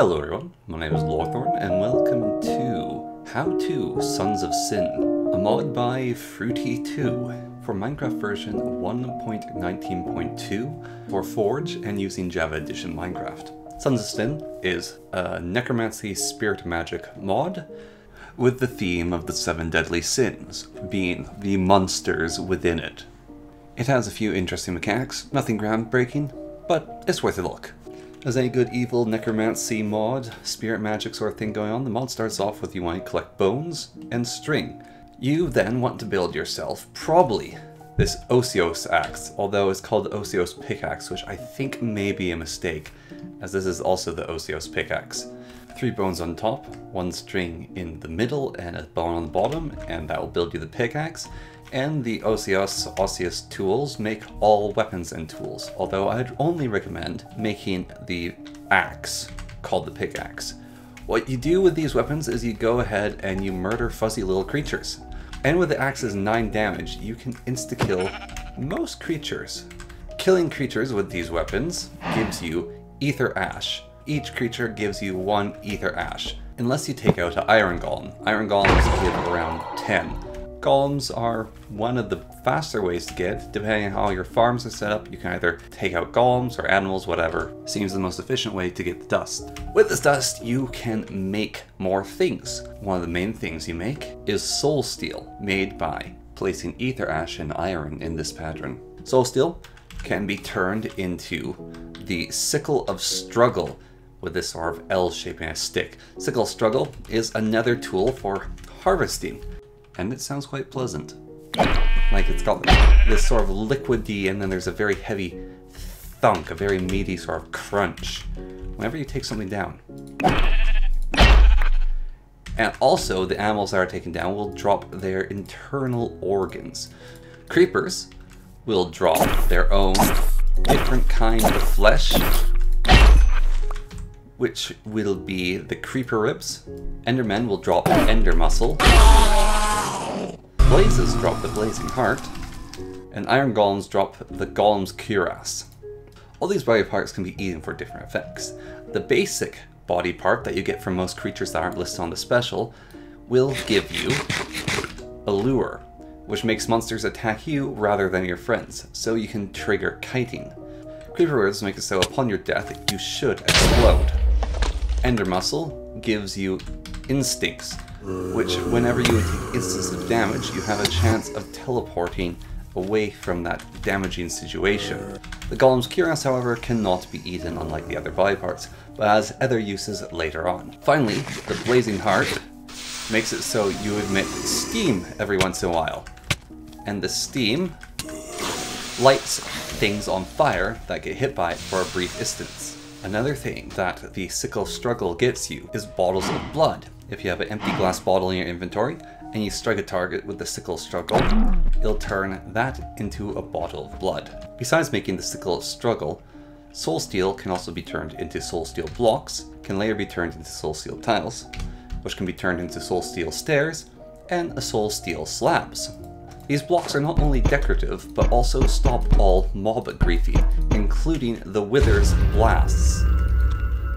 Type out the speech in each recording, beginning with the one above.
Hello everyone, my name is Lorthorn and welcome to How To Sons of Sin, a mod by Fruity2 for Minecraft version 1.19.2 for Forge and using Java Edition Minecraft. Sons of Sin is a necromancy spirit magic mod with the theme of the seven deadly sins, being the monsters within it. It has a few interesting mechanics, nothing groundbreaking, but it's worth a look. As any good evil necromancy mod, spirit magic sort of thing going on, the mod starts off with you want to collect bones and string. You then want to build yourself, probably, this Osios axe, although it's called the Osios pickaxe, which I think may be a mistake, as this is also the Osios pickaxe. Three bones on top, one string in the middle, and a bone on the bottom, and that will build you the pickaxe and the Osios Osseous tools make all weapons and tools, although I'd only recommend making the axe, called the pickaxe. What you do with these weapons is you go ahead and you murder fuzzy little creatures. And with the axe's 9 damage, you can insta-kill most creatures. Killing creatures with these weapons gives you Ether Ash. Each creature gives you one Ether Ash, unless you take out an Iron Golem. Iron Golems give around 10. Golems are one of the faster ways to get. Depending on how your farms are set up, you can either take out golems or animals, whatever. Seems the most efficient way to get the dust. With this dust, you can make more things. One of the main things you make is soul steel, made by placing ether ash and iron in this pattern. Soul steel can be turned into the sickle of struggle with this sort of L shape and a stick. Sickle struggle is another tool for harvesting and it sounds quite pleasant. Like it's got this sort of liquidy and then there's a very heavy thunk, a very meaty sort of crunch whenever you take something down. And also, the animals that are taken down will drop their internal organs. Creepers will drop their own different kind of flesh, which will be the creeper ribs. Endermen will drop ender muscle. Blazes drop the Blazing Heart, and Iron Golems drop the Golem's Cuirass. All these body parts can be eaten for different effects. The basic body part that you get from most creatures that aren't listed on the special will give you a lure, which makes monsters attack you rather than your friends, so you can trigger kiting. Creeper words make it so upon your death you should explode. Ender Muscle gives you instincts, which whenever you take instances of damage, you have a chance of teleporting away from that damaging situation. The Golem's Cuirass, however, cannot be eaten unlike the other body parts, but has other uses later on. Finally, the Blazing Heart makes it so you emit steam every once in a while. And the steam lights things on fire that get hit by it for a brief instance. Another thing that the Sickle Struggle gets you is bottles of blood. If you have an empty glass bottle in your inventory and you strike a target with the sickle struggle, it'll turn that into a bottle of blood. Besides making the sickle struggle, soul steel can also be turned into soul steel blocks, can later be turned into soul steel tiles, which can be turned into soul steel stairs, and a soul steel slabs. These blocks are not only decorative, but also stop all mob griefing, including the Wither's blasts.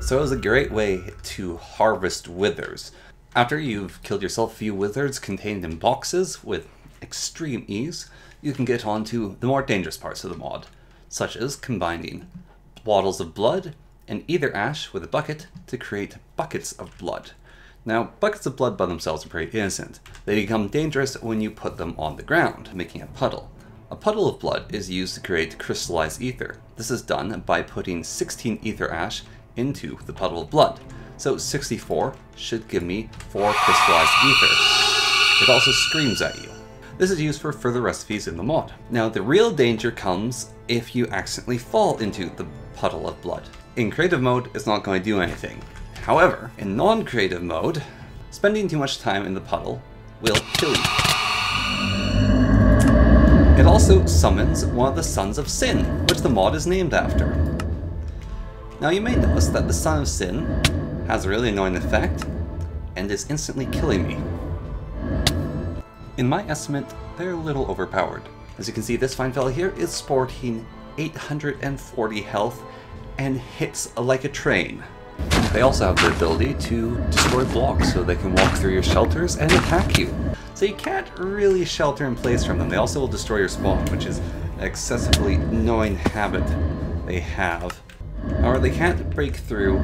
So it was a great way to harvest withers. After you've killed yourself a few wizards contained in boxes with extreme ease, you can get on to the more dangerous parts of the mod, such as combining bottles of blood and ether ash with a bucket to create buckets of blood. Now, buckets of blood by themselves are pretty innocent. They become dangerous when you put them on the ground, making a puddle. A puddle of blood is used to create crystallized ether. This is done by putting 16 ether ash into the puddle of blood. So 64 should give me 4 crystallized ether. It also screams at you. This is used for further recipes in the mod. Now the real danger comes if you accidentally fall into the puddle of blood. In creative mode, it's not going to do anything. However, in non-creative mode, spending too much time in the puddle will kill you. It also summons one of the Sons of Sin, which the mod is named after. Now you may notice that the Son of Sin has a really annoying effect and is instantly killing me. In my estimate, they're a little overpowered. As you can see, this fine fella here is sporting 840 health and hits like a train. They also have the ability to destroy blocks so they can walk through your shelters and attack you. So you can't really shelter in place from them. They also will destroy your spawn, which is an excessively annoying habit they have. However, they can't break through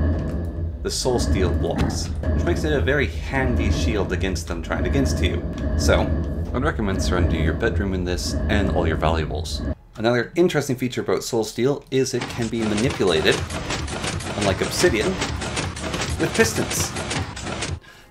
the soul steel blocks, which makes it a very handy shield against them trying against you. So, I'd recommend surrendering your bedroom in this and all your valuables. Another interesting feature about soul steel is it can be manipulated, unlike obsidian, with pistons.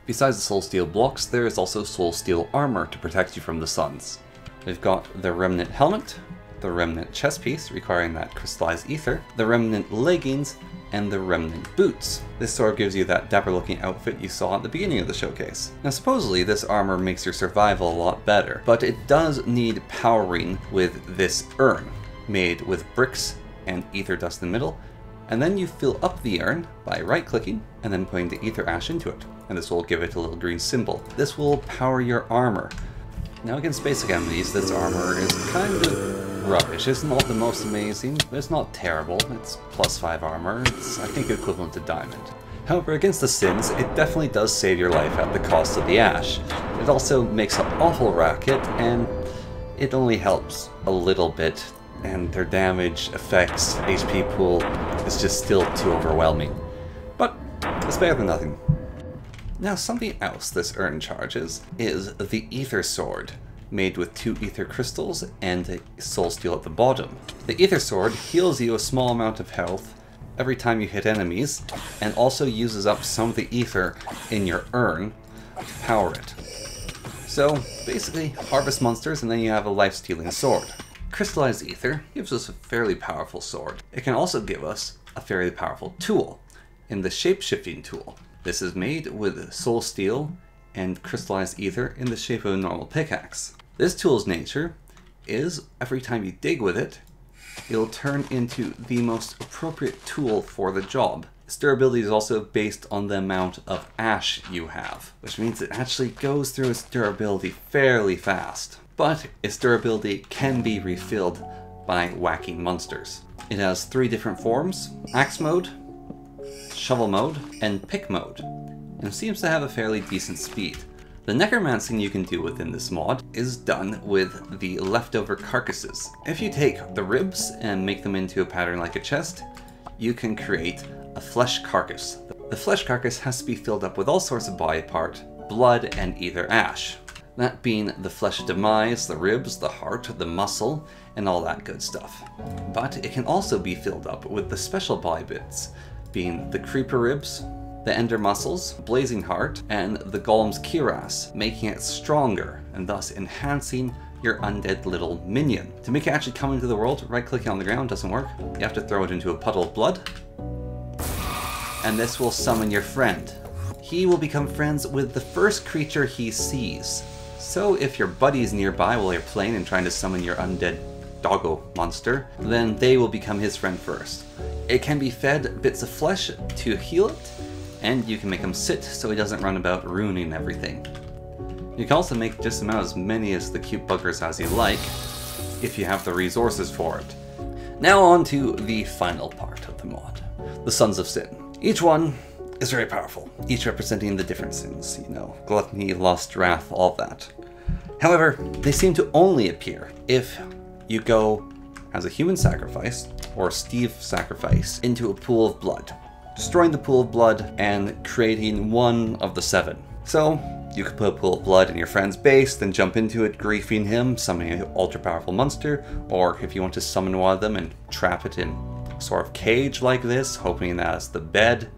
Besides the soul steel blocks, there is also soul steel armor to protect you from the sons. We've got the remnant helmet, the remnant chest piece requiring that crystallized ether, the remnant leggings, and the remnant boots. This sort of gives you that dapper looking outfit you saw at the beginning of the showcase. Now supposedly this armor makes your survival a lot better, but it does need powering with this urn, made with bricks and ether dust in the middle, and then you fill up the urn by right clicking and then putting the ether ash into it, and this will give it a little green symbol. This will power your armor. Now against basic enemies, this armor is kind of rubbish. It's not the most amazing, but it's not terrible. It's plus 5 armor. It's, I think, equivalent to diamond. However, against the Sins, it definitely does save your life at the cost of the Ash. It also makes an awful racket, and it only helps a little bit, and their damage, effects, HP pool is just still too overwhelming. But it's better than nothing. Now something else this urn charges is the Ether Sword made with two ether crystals and a soul steel at the bottom. The ether sword heals you a small amount of health every time you hit enemies, and also uses up some of the ether in your urn to power it. So basically, harvest monsters and then you have a life-stealing sword. Crystallized Ether gives us a fairly powerful sword. It can also give us a fairly powerful tool in the shape-shifting tool. This is made with soul steel and crystallized ether in the shape of a normal pickaxe. This tool's nature is every time you dig with it, it'll turn into the most appropriate tool for the job. Its durability is also based on the amount of ash you have, which means it actually goes through its durability fairly fast. But its durability can be refilled by whacking monsters. It has three different forms, axe mode, shovel mode, and pick mode, and seems to have a fairly decent speed. The necromancing you can do within this mod is done with the leftover carcasses. If you take the ribs and make them into a pattern like a chest, you can create a flesh carcass. The flesh carcass has to be filled up with all sorts of body part, blood, and ether ash. That being the flesh demise, the ribs, the heart, the muscle, and all that good stuff. But it can also be filled up with the special body bits, being the creeper ribs, the Ender Muscles, Blazing Heart, and the Golem's Cuirass, making it stronger and thus enhancing your undead little minion. To make it actually come into the world, right-clicking on the ground doesn't work. You have to throw it into a puddle of blood. And this will summon your friend. He will become friends with the first creature he sees. So if your buddy's nearby while you're playing and trying to summon your undead doggo monster, then they will become his friend first. It can be fed bits of flesh to heal it, and you can make him sit so he doesn't run about ruining everything. You can also make just about as many as the cute buggers as you like, if you have the resources for it. Now on to the final part of the mod, the Sons of Sin. Each one is very powerful, each representing the different sins, you know, gluttony, lust, wrath, all that. However, they seem to only appear if you go as a human sacrifice, or Steve sacrifice, into a pool of blood destroying the pool of blood and creating one of the seven. So, you could put a pool of blood in your friend's base, then jump into it, griefing him, summoning an ultra powerful monster, or if you want to summon one of them and trap it in sort of cage like this, hoping that it's the bed,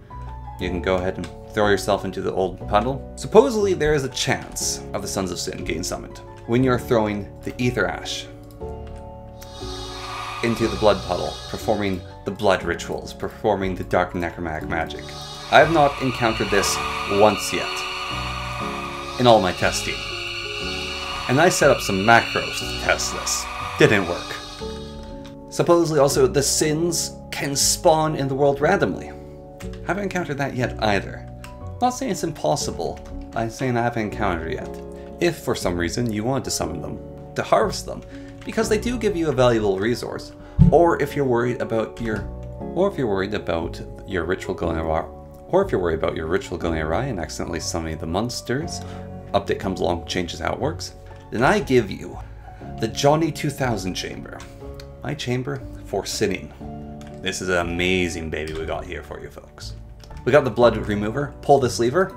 you can go ahead and throw yourself into the old puddle. Supposedly there is a chance of the Sons of Sin getting summoned when you're throwing the Ether Ash into the blood puddle, performing the blood rituals, performing the dark necromantic magic. I have not encountered this once yet in all my testing. And I set up some macros to test this. Didn't work. Supposedly also the sins can spawn in the world randomly. Haven't encountered that yet either. Not saying it's impossible, I'm saying I haven't encountered it yet. If for some reason you want to summon them, to harvest them, because they do give you a valuable resource. Or if you're worried about your or if you're worried about your ritual going awry, or if you're worried about your ritual going awry and accidentally summoning the monsters, update comes along, changes how it works, then I give you the Johnny 2000 chamber. My chamber for sinning. This is an amazing baby we got here for you folks. We got the blood remover, pull this lever,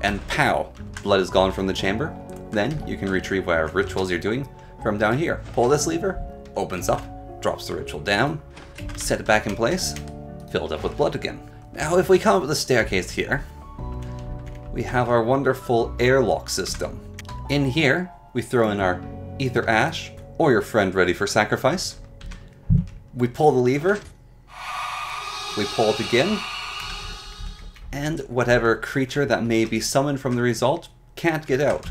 and pow, blood is gone from the chamber. Then you can retrieve whatever rituals you're doing from down here. Pull this lever, opens up, drops the ritual down, set it back in place, filled up with blood again. Now if we come up the staircase here, we have our wonderful airlock system. In here, we throw in our Ether Ash, or your friend ready for sacrifice. We pull the lever, we pull it again, and whatever creature that may be summoned from the result can't get out.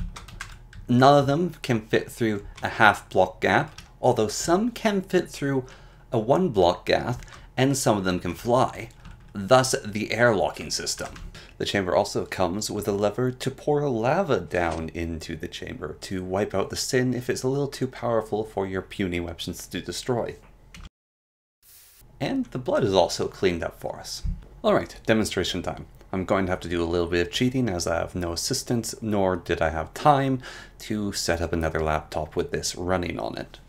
None of them can fit through a half block gap, although some can fit through a one block gap, and some of them can fly, thus the air locking system. The chamber also comes with a lever to pour lava down into the chamber to wipe out the sin if it's a little too powerful for your puny weapons to destroy. And the blood is also cleaned up for us. Alright, demonstration time. I'm going to have to do a little bit of cheating as I have no assistance, nor did I have time to set up another laptop with this running on it.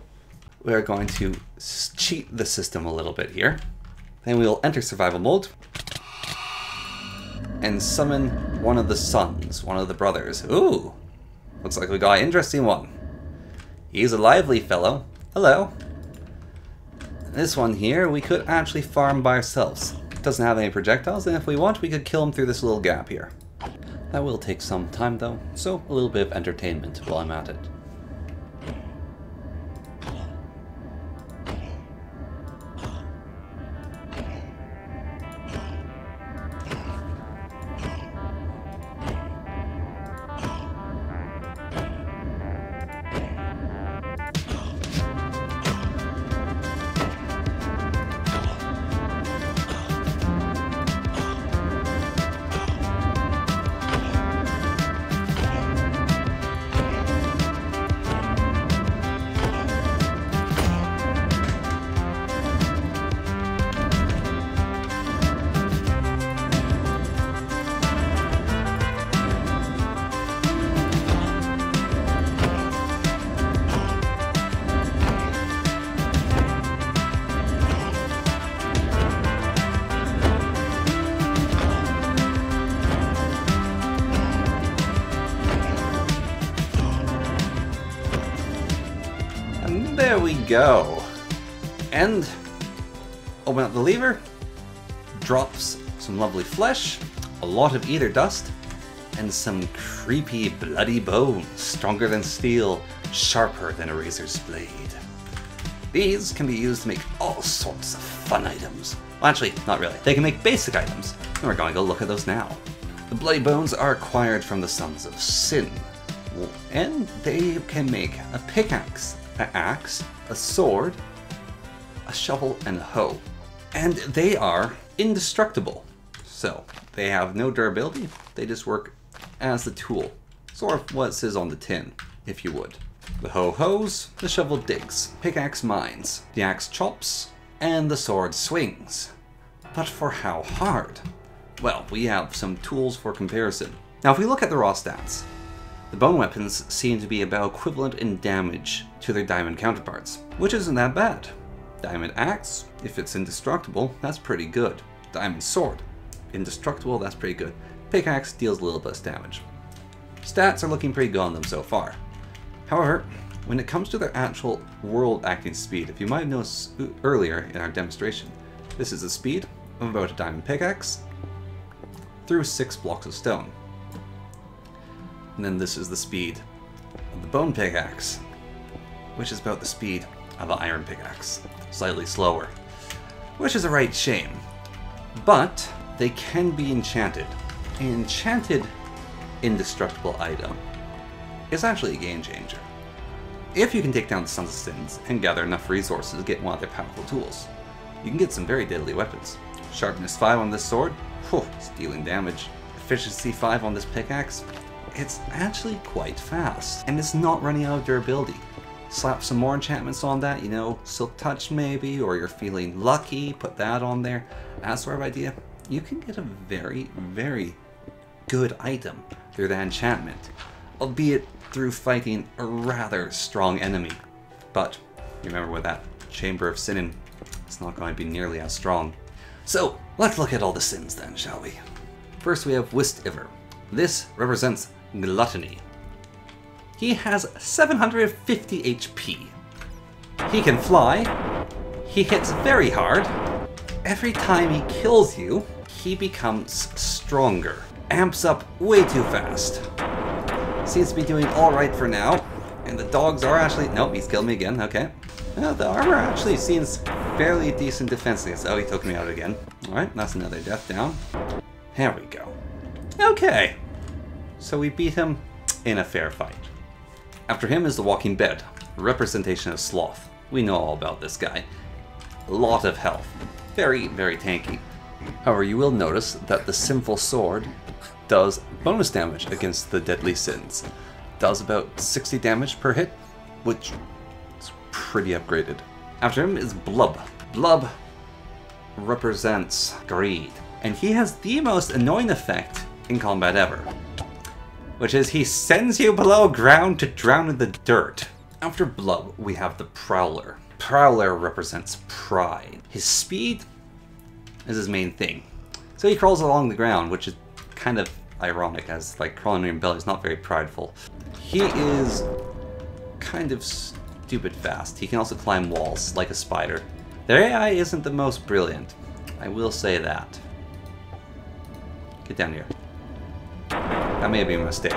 We are going to cheat the system a little bit here. Then we will enter survival mode and summon one of the sons, one of the brothers. Ooh, looks like we got an interesting one. He's a lively fellow. Hello. This one here, we could actually farm by ourselves. Doesn't have any projectiles, and if we want, we could kill him through this little gap here. That will take some time though, so a little bit of entertainment while I'm at it. There we go. And open up the lever, drops some lovely flesh, a lot of ether dust, and some creepy bloody bones, stronger than steel, sharper than a razor's blade. These can be used to make all sorts of fun items. Well, actually, not really. They can make basic items, and we're going to go look at those now. The bloody bones are acquired from the Sons of Sin, and they can make a pickaxe, an axe, a sword, a shovel, and a hoe. And they are indestructible. So, they have no durability, they just work as the tool. Sort of what it says on the tin, if you would. The hoe hoes, the shovel digs, pickaxe mines, the axe chops, and the sword swings. But for how hard? Well, we have some tools for comparison. Now if we look at the raw stats, the bone weapons seem to be about equivalent in damage to their diamond counterparts, which isn't that bad. Diamond axe, if it's indestructible, that's pretty good. Diamond sword, indestructible, that's pretty good. Pickaxe deals a little less damage. Stats are looking pretty good on them so far. However, when it comes to their actual world acting speed, if you might have noticed earlier in our demonstration, this is the speed of about a diamond pickaxe through six blocks of stone. And then this is the speed of the bone pickaxe, which is about the speed of an iron pickaxe, slightly slower, which is a right shame. But they can be enchanted. An enchanted indestructible item is actually a game changer. If you can take down the Sons of Sins and gather enough resources to get one of their powerful tools, you can get some very deadly weapons. Sharpness 5 on this sword, whew, it's dealing damage. Efficiency 5 on this pickaxe, it's actually quite fast, and it's not running out of durability. Slap some more enchantments on that, you know, Silk Touch maybe, or you're feeling lucky, put that on there, that sort of idea. you can get a very, very good item through that enchantment, albeit through fighting a rather strong enemy. But remember with that Chamber of Sinning, it's not going to be nearly as strong. So, let's look at all the sins then, shall we? First we have Wistiver. This represents gluttony. He has 750 HP. He can fly. He hits very hard. Every time he kills you, he becomes stronger. Amps up way too fast. Seems to be doing alright for now. And the dogs are actually... Nope, he's killed me again. Okay. The armor actually seems fairly decent defense against... Oh, he took me out again. Alright, that's another death down. There we go. Okay. So we beat him in a fair fight. After him is the Walking Bed, representation of Sloth. We know all about this guy. A lot of health. Very, very tanky. However, you will notice that the Sinful Sword does bonus damage against the Deadly Sins. Does about 60 damage per hit, which is pretty upgraded. After him is Blub. Blub represents greed, and he has the most annoying effect in combat ever which is he sends you below ground to drown in the dirt. After Blub, we have the Prowler. Prowler represents pride. His speed is his main thing. So he crawls along the ground, which is kind of ironic, as like crawling your belly is not very prideful. He is kind of stupid fast. He can also climb walls like a spider. Their AI isn't the most brilliant. I will say that. Get down here. That may be a mistake.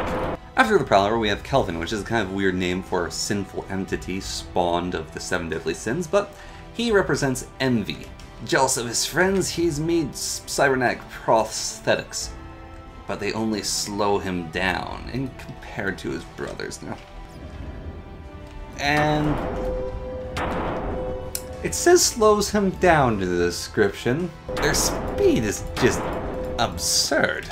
After the Prowler, we have Kelvin, which is a kind of weird name for a sinful entity spawned of the seven deadly sins, but he represents envy. Jealous of his friends, he's made cybernetic prosthetics, but they only slow him down, and compared to his brothers now. And it says slows him down in the description. Their speed is just absurd.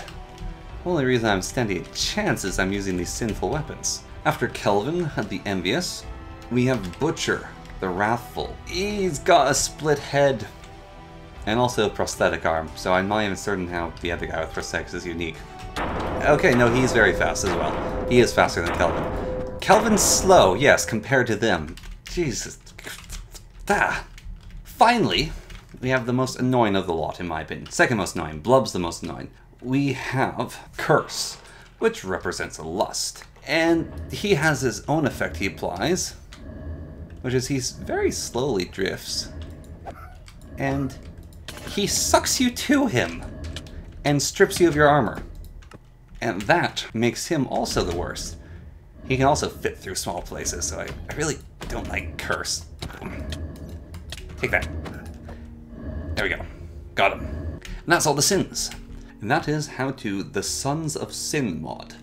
The only reason I'm standing a chance is I'm using these sinful weapons. After Kelvin, the Envious, we have Butcher, the Wrathful. He's got a split head and also a prosthetic arm, so I'm not even certain how the other guy with prosthetics is unique. Okay, no, he's very fast as well. He is faster than Kelvin. Kelvin's slow, yes, compared to them. Jesus. Ah. Finally, we have the most annoying of the lot, in my opinion. Second most annoying. Blub's the most annoying we have Curse, which represents a lust. And he has his own effect he applies, which is he very slowly drifts. And he sucks you to him and strips you of your armor. And that makes him also the worst. He can also fit through small places, so I, I really don't like Curse. Take that. There we go. Got him. And that's all the sins and that is how to the Sons of Sin mod.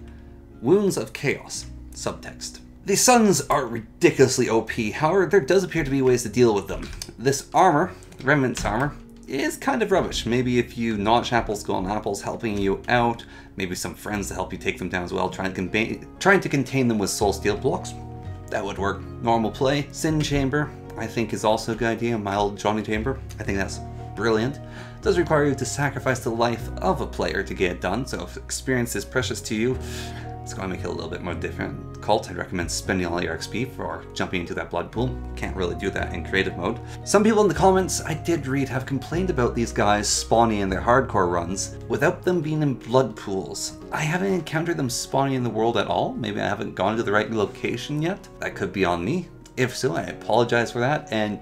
Wounds of Chaos, subtext. The Sons are ridiculously OP, however there does appear to be ways to deal with them. This armor, Remnant's armor, is kind of rubbish. Maybe if you notch apples, golden apples helping you out, maybe some friends to help you take them down as well, trying to, trying to contain them with soul steel blocks, that would work. Normal play, Sin Chamber, I think is also a good idea, mild Johnny Chamber, I think that's brilliant does require you to sacrifice the life of a player to get it done, so if experience is precious to you, it's going to make it a little bit more different. Cult, I'd recommend spending all your XP for jumping into that blood pool. Can't really do that in creative mode. Some people in the comments I did read have complained about these guys spawning in their hardcore runs without them being in blood pools. I haven't encountered them spawning in the world at all. Maybe I haven't gone to the right location yet. That could be on me. If so, I apologize for that, and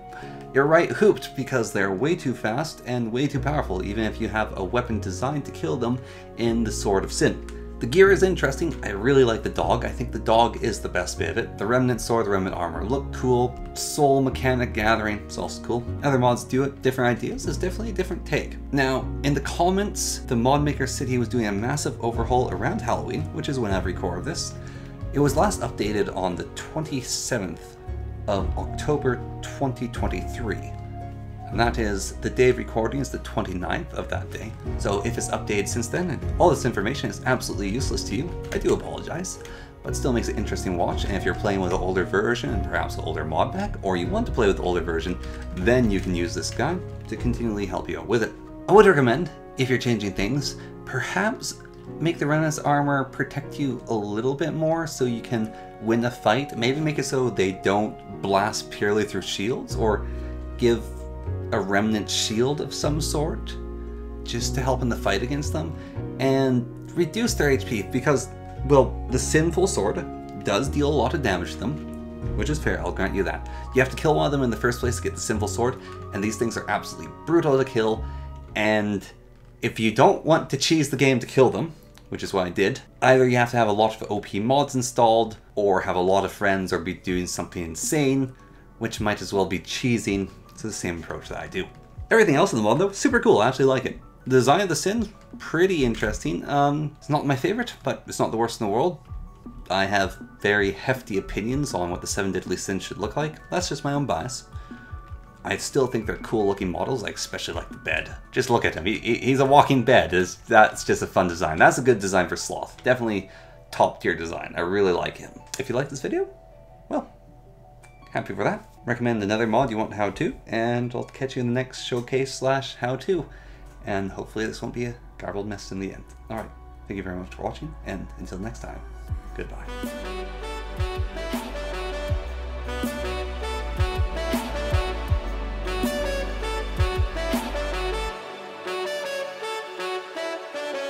you're right, hooped, because they're way too fast and way too powerful, even if you have a weapon designed to kill them in the Sword of Sin. The gear is interesting, I really like the dog, I think the dog is the best bit of it. The Remnant Sword, the Remnant Armor look cool, Soul Mechanic Gathering is also cool. Other mods do it, different ideas, is definitely a different take. Now, in the comments, the mod maker said he was doing a massive overhaul around Halloween, which is when I record this. It was last updated on the 27th of October 2023. And that is the day of recording is the 29th of that day. So if it's updated since then and all this information is absolutely useless to you, I do apologize. But still makes it interesting watch, and if you're playing with an older version and perhaps an older mod pack, or you want to play with the older version, then you can use this guide to continually help you out with it. I would recommend if you're changing things, perhaps make the Rena's armor protect you a little bit more so you can win a fight. Maybe make it so they don't blast purely through shields or give a remnant shield of some sort just to help in the fight against them and reduce their HP because, well, the Sinful Sword does deal a lot of damage to them, which is fair, I'll grant you that. You have to kill one of them in the first place to get the Sinful Sword, and these things are absolutely brutal to kill, and if you don't want to cheese the game to kill them, which is what I did, either you have to have a lot of OP mods installed, or have a lot of friends, or be doing something insane, which might as well be cheesing. It's the same approach that I do. Everything else in the mod though, super cool, I actually like it. The design of the Sin, pretty interesting. Um, it's not my favorite, but it's not the worst in the world. I have very hefty opinions on what the Seven Deadly Sins should look like. That's just my own bias. I still think they're cool looking models, like especially like the bed. Just look at him. He, he's a walking bed. Is That's just a fun design. That's a good design for Sloth. Definitely top tier design. I really like him. If you like this video, well, happy for that. Recommend another mod you want how to, and I'll catch you in the next showcase slash how to. And hopefully this won't be a garbled mess in the end. Alright, thank you very much for watching, and until next time, goodbye.